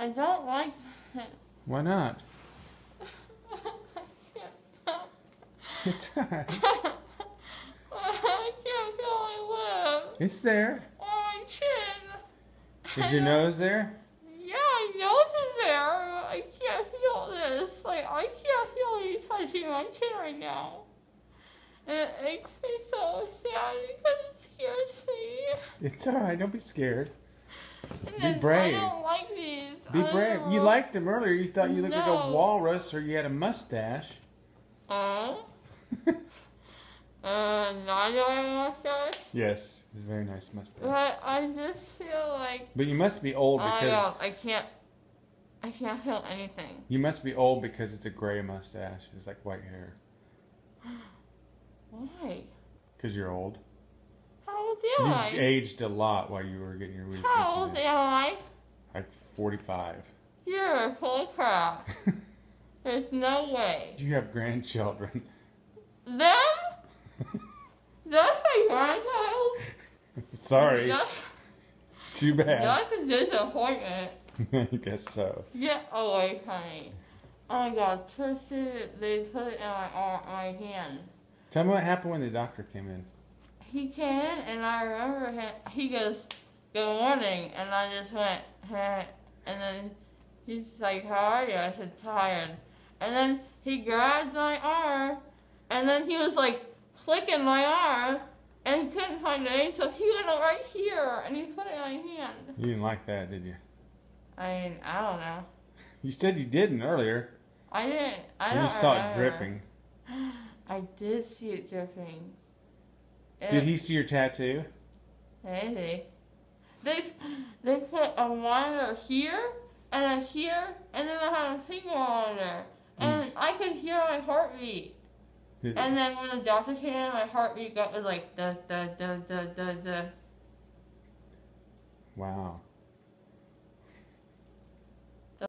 I don't like it. Why not? I can't feel my lip. It's there. Oh, my chin. Is your nose there? Yeah, my nose is there. I can't feel this. Like, I can't feel you touching my chin right now. And it makes me so sad because it scares me. It's alright. Don't be scared. And Be brave. I don't like. Be I brave. You liked him earlier. You thought you looked like a walrus or you had a mustache. Oh. Uh, not a mustache. Yes, it's a very nice mustache. But I just feel like But you must be old oh because god, I can't. I can't feel anything. you must be old because it's a gray mustache. It's like white hair. Why? Because you're old. How old You am I? You aged a lot while you were getting your wisdom How old am I? Like 45. You're full of crap. There's no way. Do you have grandchildren. Them? That's my grandchild? Sorry. That's, Too bad. that's a disappointment. I guess so. Get away from me. Oh my god, twisted, they put it in my arm, my hand. Tell me what happened when the doctor came in. He came in and I remember him, he goes, good morning, and I just went, hey, and then he's like, how are you? I said, tired. And then he grabbed my arm, and then he was like flicking my arm, and he couldn't find it, so he went right here, and he put it in my hand. You didn't like that, did you? I mean, I don't know. You said you didn't earlier. I didn't, I You don't just saw it dripping. I did see it dripping. Did he see your tattoo? Maybe. They they put a monitor here and a here, and then I had a finger on monitor, and Yes. I could hear my heartbeat. And then when the doctor came in, my heartbeat got was like da da da da da da. Wow.